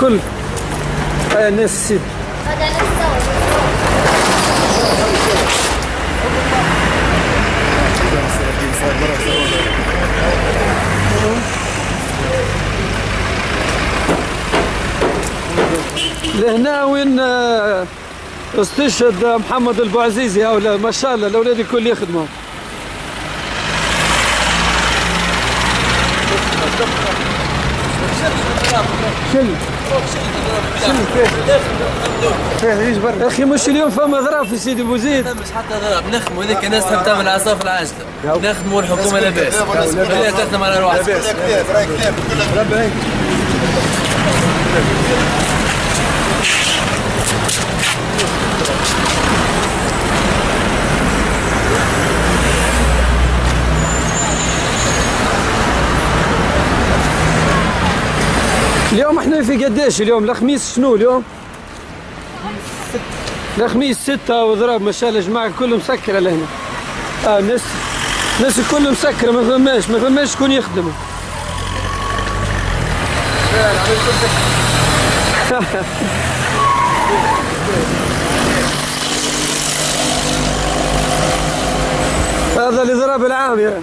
كل هاي الناس السيد هذا نستوى لهنا وين آه، استشهد محمد البوعزيزي لا ما شاء الله الأولاد الكل يخدموا. شل. شل فيه عيش برا أخي مش اليوم فما ضرب في سيدي بوزيد مش حتى نخدموا هذيك الناس تحب تعمل عصافر العجله نخدموا الحكومة لاباس. خليها تخدم على روحها اليوم إحنا في قديش اليوم؟ الخميس شنو اليوم؟ الخميس ستة وضرب ما شاء الله جماعة كله مسكرة لهنا آه الناس الناس الكل مسكرة ما فماش ما فماش شكون يخدموا هذا اللي ضرب العام يا